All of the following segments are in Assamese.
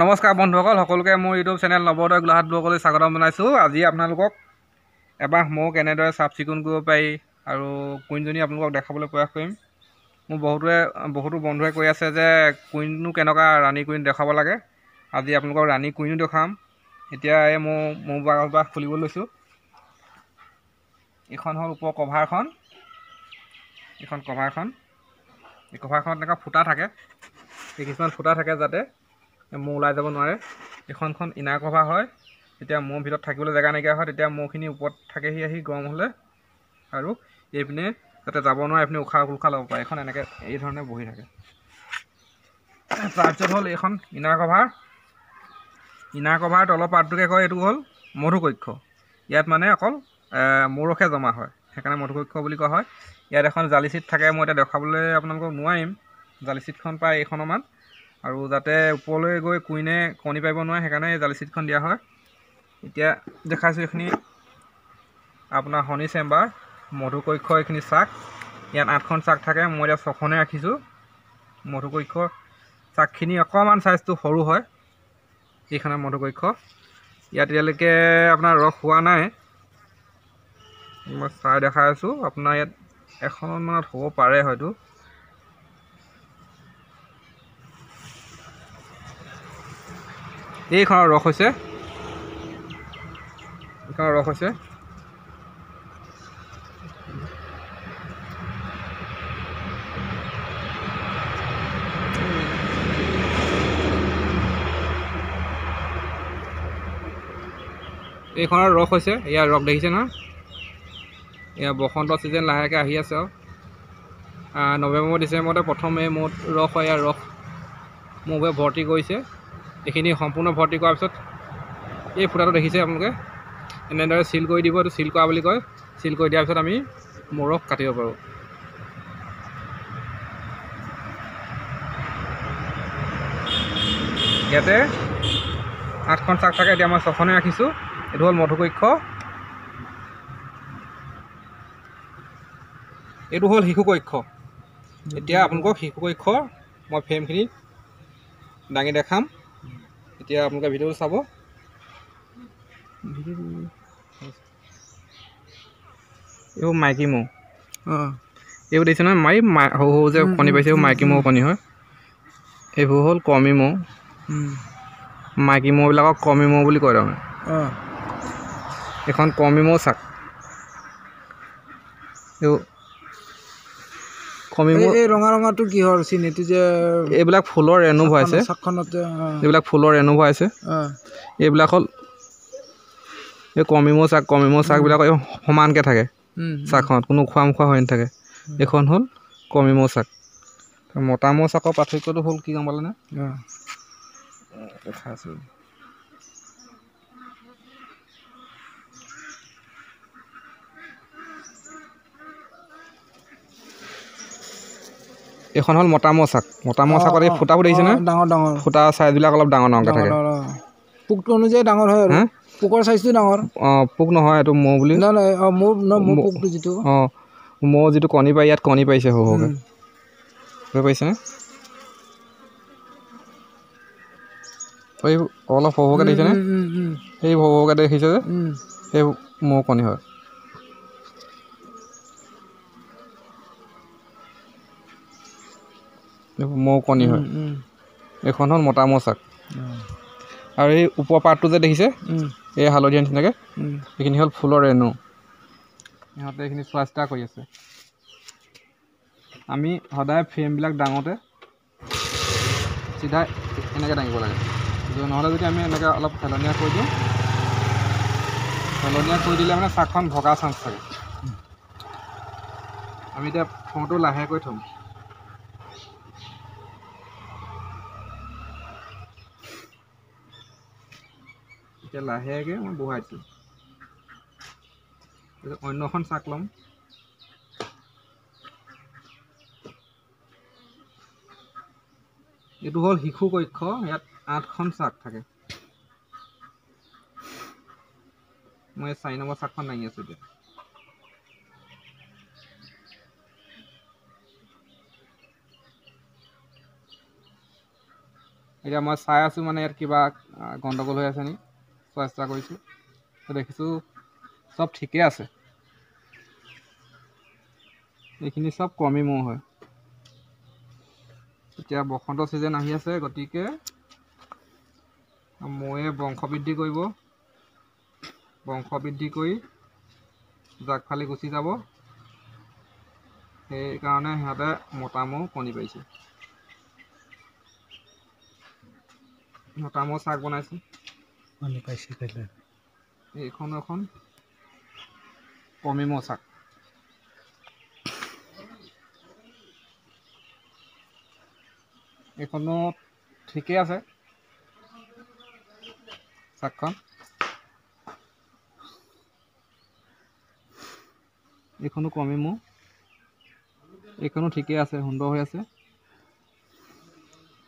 নমস্কাৰ বন্ধুসকল সকলোকে মোৰ ইউটিউব চেনেল নৱোদয় গোলাঘাট ব্লগলৈ স্বাগতম জনাইছোঁ। আজি আপোনালোকক এবাৰ মৌ কেনেদৰে চাফ চিকুণ কৰিব পাৰি আৰু কুইনজনী আপোনালোকক দেখাবলৈ প্ৰয়াস কৰিম। মোৰ বহুতোৱে বহুতো বন্ধুৱে কৈ আছে যে কুইননো কেনেকুৱা ৰাণী কুইন দেখাব লাগে। আজি আপোনালোকক ৰাণী কুইনো দেখাম। এতিয়া এই মোৰ মৌ বাগৰ পৰা খুলিব লৈছোঁ। এইখন হ'ল ওপৰ কভাৰখন। এইখন কভাৰখন। এই কভাৰখনত এনেকুৱা ফুটা থাকে। এই কিছুমান ফুটা থাকে যাতে মৌ ওলাই যাব নোৱাৰে। এইখনখন ইনাৰ কভাৰ হয়। যেতিয়া মৌ ভিতৰত থাকিবলৈ জেগা নাইকিয়া হয় তেতিয়া মৌখিনি ওপৰত থাকেহি আহি গৰম হ'লে। আৰু এইপিনে যাতে যাব নোৱাৰে এইপিনে উশাহ উশাহ ল'ব পাৰে। এইখন এনেকৈ এই ধৰণে বহি থাকে। তাৰপিছত হ'ল এইখন ইনাৰ কভাৰ ইনাৰ কভাৰ তলৰ পাৰ্টটোকে কয় এইটো হ'ল মধুকক্ষ। ইয়াত মানে অকল মৌৰসে জমা হয়। সেইকাৰণে মধুকক্ষ বুলি কোৱা হয়। ইয়াত এখন জালি চিট থাকে মই এতিয়া দেখাবলৈ আপোনালোকক নোৱাৰিম। জালি চিটখন প্ৰায় এইখনমান আৰু যাতে ওপৰলৈ গৈ কুইনে কণী পাৰিব নোৱাৰে সেইকাৰণে এই জালি চিটখন দিয়া হয়। এতিয়া দেখাইছোঁ এইখিনি আপোনাৰ শনি চেম্বাৰ মধুকক্ষ এইখিনি চাক। ইয়াত আঠখন চাক থাকে মই এতিয়া ছখনে ৰাখিছোঁ। মধুকক্ষ চাকখিনি অকণমান চাইজটো সৰু হয় এইখনে মধুকক্ষ। ইয়াত এতিয়ালৈকে আপোনাৰ ৰস হোৱা নাই। মই চাই দেখাই আছোঁ আপোনাৰ ইয়াত এখনমানত হ'ব পাৰে হয়তো। এইখনৰ ৰস হৈছে। এইখনৰ ৰস হৈছে। এইখনৰ ৰস হৈছে। ইয়াৰ ৰস দেখিছে নহয় এয়া বসন্ত ছিজন লাহেকৈ আহি আছে আৰু। নৱেম্বৰ ডিচেম্বৰতে প্ৰথম এই মৌ ৰস হয়। ইয়াৰ ৰস মৌৱে ভৰ্তি কৰিছে। এইখিনি সম্পূৰ্ণ ভৰ্তি কৰাৰ পিছত এই ফুটাটো দেখিছে আপোনালোকে এনেদৰে চিল কৰি দিব এইটো চিল কৰা বুলি কয়। চিল কৰি দিয়াৰ পিছত আমি মৌৰস কাটিব পাৰোঁ। ইয়াতে আঠখন চাক থাকে এতিয়া মই ছখনে ৰাখিছোঁ। এইটো হ'ল মধুকক্ষ। এইটো হ'ল শিশু কক্ষ এতিয়া আপোনালোকক শিশু কক্ষ মই ফ্ৰেমখিনি দাঙি দেখাম। এতিয়া আপোনালোকে ভিডিঅ'টো চাব। এইবোৰ মাইকী মৌ। অঁ। এইবোৰ দেখিছে নহয় মাৰি সৰু সৰু যে কণী পাইছে এইবোৰ মাইকী মৌ কণী হয়। এইবোৰ হ'ল কৰ্মী মৌ। মাইকী মৌবিলাকক কৰ্মী মৌ বুলি কয় তাৰমানে। অঁ। এইখন কৰ্মী মৌ চাক এইবোৰ এই ৰঙা ৰঙাটো কিহৰ চিন? এইটো যে এইবিলাক ফুলৰ ৰেণু ভৰাইছে এইবিলাক ফুলৰ ৰেণু ভৰাইছে এইবিলাক হ'ল এই কৰ্মী মৌ চাক কৰ্মী মৌ চাকবিলাক সমানকৈ থাকে। চাকখনত কোনো খোৱা মোখোৱা হৈ নাথাকে। এইখন হ'ল কৰ্মী মৌ চাক মতা মৌ চাকৰ পাৰ্থক্যটো হ'ল কি গম পালেনে? এইখন হ'ল মতা মৌ চাক মতা মৌ চাকত এই ফুটাবোৰ দেখিছেনে অঁ, ডাঙৰ ডাঙৰ। ফুটা চাইজবিলাক অলপ ডাঙৰ ডাঙৰকৈ ডাঙৰ থাকে। পোকটো অনুযায়ী ডাঙৰ হয় আৰু? পোকৰ চাইজটো ডাঙৰ। অঁ পোক নহয় এইটো মৌ বুলি। নাই নাই অঁ মোৰ মৌ- পোকটো যিটো। অঁ মৌ যিটো কণী পাৰি ইয়াত কণী পাৰিছে সৰু সৰুকৈ। বুজি এই অলপ সৰু সৰুকৈ দেখিছেনে সেই সৰু সৰুকৈ দেখিছে যে? সেই মৌ কণী হয়। মৌ কণী হয়। এইখন হ'ল মতা মৌ চাক অঁ, আৰু এই ওপৰ পাৰ্টটো যে দেখিছে এই হালধীয়া নিচিনাকৈ উম, এইখিনি হ'ল ফুলৰ ৰেণু ইহঁতে এইখিনি চোৱা চিতা কৰি আছে। আমি সদায় ফ্ৰেমবিলাক ডাঙোতে চিধা এনেকৈ দাঙিব লাগে। নহ'লে যদি আমি এনেকৈ অলপ হেলনীয়া কৰি দিওঁ হেলনীয়া কৰি দিলে মানে চাকখন ভগা চান্স থাকে। আমি এতিয়া ফোনটো লাহেকৈ থ'ম। এতিয়া লাহেকৈ মই বহাই দিছোঁ তাৰপিছত অন্যখন চাক ল'ম। এইটো হ'ল শিশু কক্ষ ইয়াত আঠখন চাক থাকে। মই চাৰি নম্বৰ চাকখন দাঙি আছোঁ এতিয়া। এতিয়া মই চাই আছোঁ মানে ইয়াত কিবা গণ্ডগোল হৈ আছে নি? চোৱা চেষ্টা কৰিছোঁ দেখিছোঁ চব ঠিকে আছে। এইখিনি চব কৰ্মী মৌ হয়। এতিয়া বসন্ত ছিজন আহি আছে গতিকে মৌয়ে বংশ বৃদ্ধি কৰিব। বংশ বৃদ্ধি কৰি জাক ফালি গুচি যাব। সেইকাৰণে সিহঁতে মতা মৌ কণী পাৰিছে। মতা মৌ চাক বনাইছে। পানী পাইছে কাইলৈ এইখনো এখন কমি মৌ চাক এইখনো ঠিকেই আছে। চাকখন। এইখনো কমি মৌ। এইখনো ঠিকেই আছে সুন্দৰ হৈ আছে।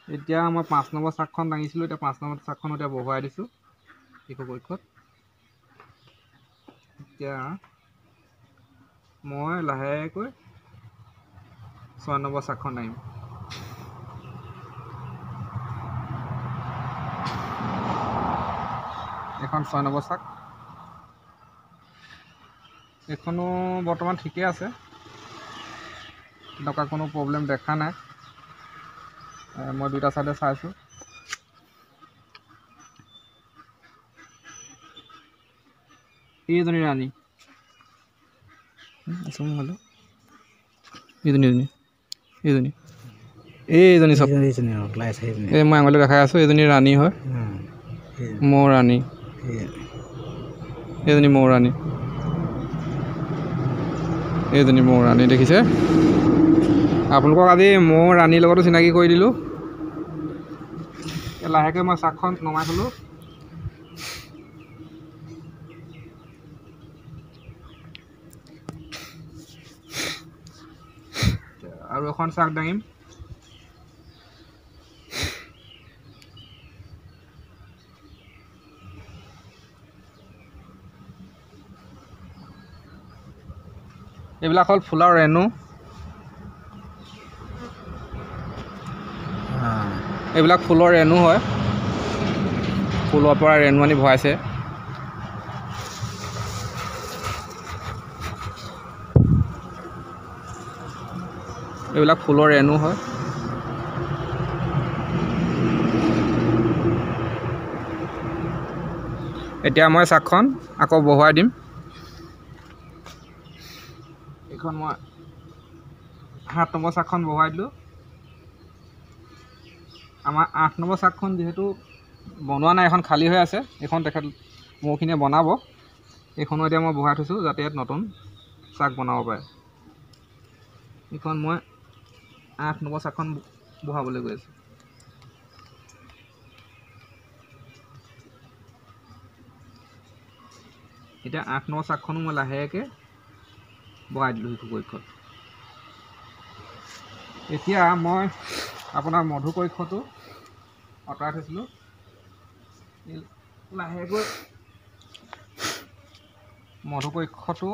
এতিয়া মই পাঁচ নম্বৰ চাকখন দাঙিছিলোঁ এতিয়া পাঁচ নম্বৰ চাকখন এতিয়া বহুৱাই দিছোঁ। শিশুপক্ষত এতিয়া মই লাহেকৈ ছয় নম্বৰ চাকখন দাঙিম এখন নম্বৰ চাক এইখনো বৰ্তমান ঠিকেই আছে। তেনেকুৱা কোনো প্ৰব্লেম দেখা নাই। মই দুইটা চাইডে চাইছোঁ। এইজনী ৰাণী এইজনী এইজনী এইজনী এইজনী চব এই মই আঙুলি দেখাই আছোঁ এইজনী ৰাণী হয় মৌ ৰাণী এইজনী মৌ ৰাণী এইজনী মৌ ৰাণী দেখিছে আপোনালোকক আজি মৌ ৰাণীৰ লগতো চিনাকি কৰি দিলোঁ লাহেকৈ মই চাকখন নমাই থ'লোঁ আৰু এখন চাক দাঙিম। এইবিলাক হ'ল ফুলৰ ৰেণু। এইবিলাক ফুলৰ ৰেণু হয়। ফুলৰ পৰা ৰেণু আনি ভৰাইছে। এইবিলাক ফুলৰ ৰেণু হয়। এতিয়া মই চাকখন আকৌ বহুৱাই দিম। এইখন মই সাত নম্বৰ চাকখন বহুৱাই দিলোঁ। আমাৰ আঠ নম্বৰ চাকখন যিহেতু বনোৱা নাই এখন খালী হৈ আছে। এইখন তেখেত মৌখিনিয়ে বনাব। এইখনো এতিয়া মই বহাই থৈছোঁ যাতে ইয়াত নতুন চাক বনাব পাৰে। এইখন মই আঠ নম্বৰ চাকখন বহাবলৈ গৈ আছোঁ। এতিয়া আঠ নম্বৰ চাকখনো মই লাহেকৈ বহাই দিলোঁ শিশু কক্ষত এতিয়া মই আপোনাৰ মধু কক্ষটো আঁতৰাই থৈছিলোঁ। লাহেকৈ মধু কক্ষটো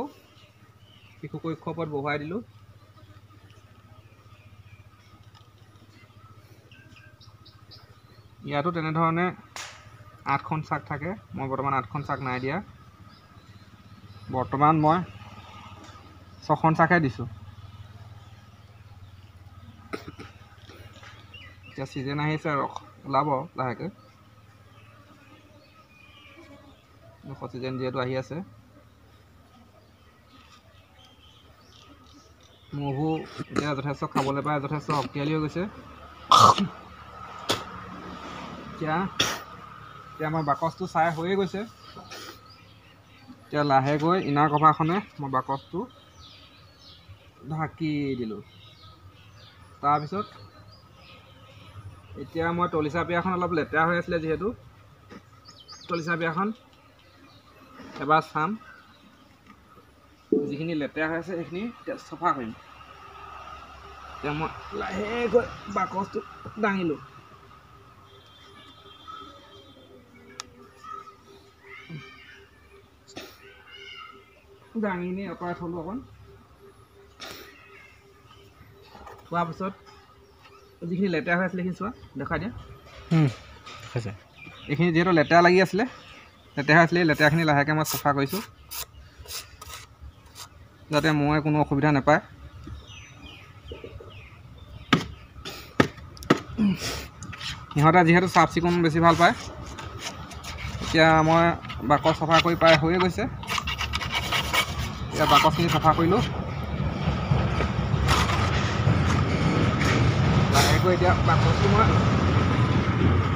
শিশু কক্ষৰ ওপৰত বহুৱাই দিলোঁ। ইয়াতো তেনেধৰণে আঠখন চাক থাকে। মই বৰ্তমান আঠখন চাক নাই দিয়া। বৰ্তমান মই ছখন চাকহে দিছোঁ। এতিয়া ছিজন আহিছে ৰস ওলাব লাহেকৈ। ৰস ছিজন যিহেতু আহি আছে। মহু এতিয়া যথেষ্ট খাবলৈ পাই যথেষ্ট শক্তিশালী হৈ গৈছে। এতিয়া এতিয়া আমাৰ বাকচটো চাই হৈয়ে গৈছে। এতিয়া লাহেকৈ ইনাৰ কভাৰখনে মই বাকচটো ঢাকি দিলোঁ। তাৰপিছত এতিয়া মই তলিচা বিয়াখন অলপ লেতেৰা হৈ আছিলে যিহেতু। তলিচা বিয়াখন এবাৰ চাম। যিখিনি লেতেৰা হৈ আছে সেইখিনি চফা কৰিম। এতিয়া মই লাহেকৈ বাকচটো দাঙিলোঁ। দাঙি নি আঁতৰাই থ'লোঁ অকণ। থোৱাৰ পিছত যিখিনি লেতেৰা হৈ আছিলে সেইখিনি চোৱা দেখাই দিয়া। এইখিনি যিহেতু লেতেৰা লাগি আছিলে লেতেৰা আছিলে এই লেতেৰাখিনি লাহেকৈ মই চাফা কৰিছোঁ। যাতে মই কোনো অসুবিধা নাপায়। সিহঁতে যিহেতু চাফ চিকুণ বেছি ভাল পায় এতিয়া মই বাকচ চাফা কৰি প্ৰায় হৈয়ে গৈছে। এতিয়া বাকচখিনি চাফা কৰিলোঁ। লাহেকৈ এতিয়া বাকচটো মই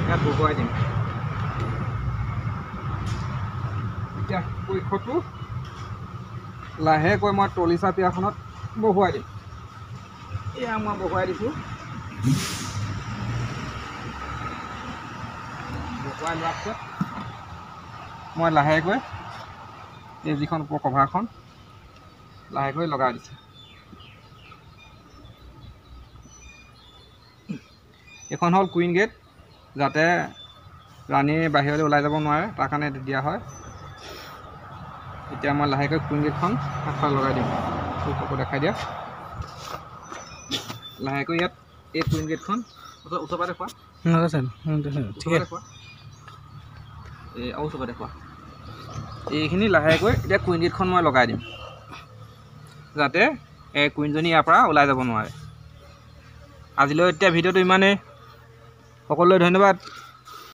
ইয়াত বহুৱাই দিম। এতিয়া পৰীক্ষটো লাহেকৈ মই তলিচা পিয়াখনত বহুৱাই দিম। এয়া মই বহুৱাই দিছোঁ। বহুৱাই লোৱাৰ পিছত মই লাহেকৈ এই যিখন ওপৰ কভাৰখন লাহেকৈ লগাই দিছোঁ এইখন হ'ল কুইন গেট যাতে ৰাণী বাহিৰলৈ ওলাই যাব নোৱাৰে তাৰ কাৰণে দিয়া হয়। এতিয়া মই লাহেকৈ কুইন গেটখন আগফালে লগাই দিম। চকুটো দেখাই দিয়া। লাহেকৈ ইয়াত এই কুইন গেটখন ওচৰ ওচৰৰ পৰা দেখুৱা আছে ওচৰৰ পৰা দেখুৱা এই আৰু ওচৰৰ পৰা দেখুৱা এইখিনি লাহেকৈ এতিয়া কুইন গেটখন মই লগাই দিম। যাতে কুইনজনী ইয়াৰ পৰা ওলাই যাব নোৱাৰে। আজিলৈ এতিয়া ভিডিঅ'টো ইমানেই। সকলোলৈ ধন্যবাদ।